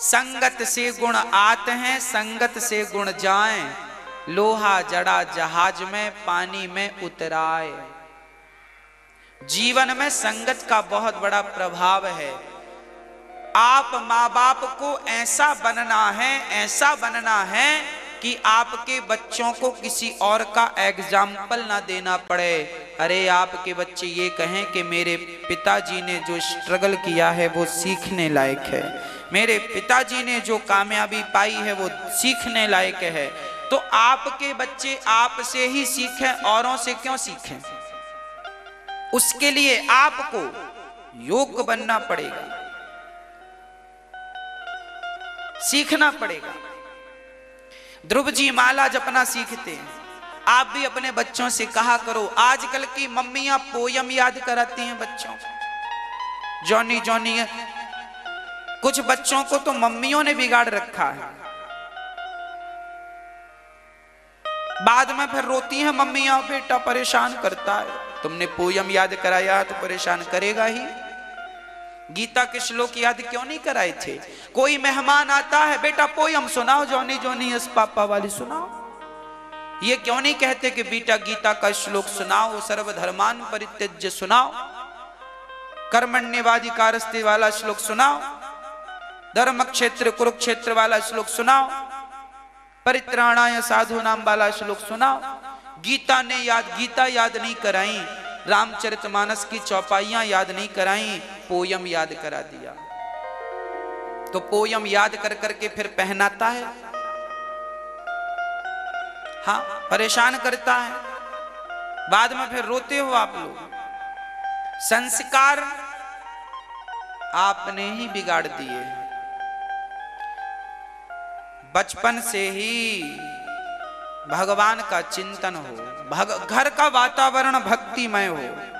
संगत से गुण आते हैं, संगत से गुण जाएँ। लोहा जड़ा जहाज़ में, पानी में उतराए। जीवन में संगत का बहुत बड़ा प्रभाव है। आप माँ बाप को ऐसा बनना है, ऐसा बनना है कि आपके बच्चों को किसी और का एग्ज़ाम्पल ना देना पड़े। अरे, आपके बच्चे ये कहें कि मेरे पिताजी ने जो स्ट्रगल किया है, वो सीखने लायक है। मेरे पिताजी ने जो कामयाबी पाई है, वो सीखने लायक है। तो आपके बच्चे आपसे ही सीखें, औरों से क्यों सीखें? उसके लिए आपको योग्य बनना पड़ेगा। सीखना पड़ेगा। ध्रुव जी माला जपना सीखते हैं। आप भी अपने बच्चों से कहा करो, आजकल की मम्मियाँ पोयम याद कराती हैं बच्चों जॉनी जॉनी कुछ बच्चों को तो मम्मियों ने बिगाड़ रखा है। बाद में फिर रोती हैं मम्मियाँ बेटा, परेशान करता है। तुमने पोयम याद कराया तो परेशान करेगा ही। गीता के श्लोक याद क्यों नहीं कराए थे? कोई मेहमान आता है, बेटा, पोयम सुनाओ, जोनी जोनी, इस पापा वाली सुनाओ। ये क्यों नहीं कहते कि बेटा, गीता का श्लोक सुनाओ सर्वधर्मान परित्यज्य सुनाओ। कर्मण्यवादी कारस्ते वाला श्लोक सुनाओ। धर्म क्षेत्र कुरुक्षेत्र वाला श्लोक सुनाओ। परित्राणाय साधु नाम वाला श्लोक सुनाओ। गीता ने याद, गीता याद नहीं कराई। रामचरितमानस की चौपाइयाँ याद नहीं कराई, पोयम याद करा दिया। तो पोयम याद कर करके फिर पहनाता है। हाँ परेशान करता है। बाद में फिर रोते हो आप लोग। संस्कार आपने ही बिगाड़ दिए। बचपन से ही भगवान का चिंतन हो। भग, घर का वातावरण भक्तिमय हो।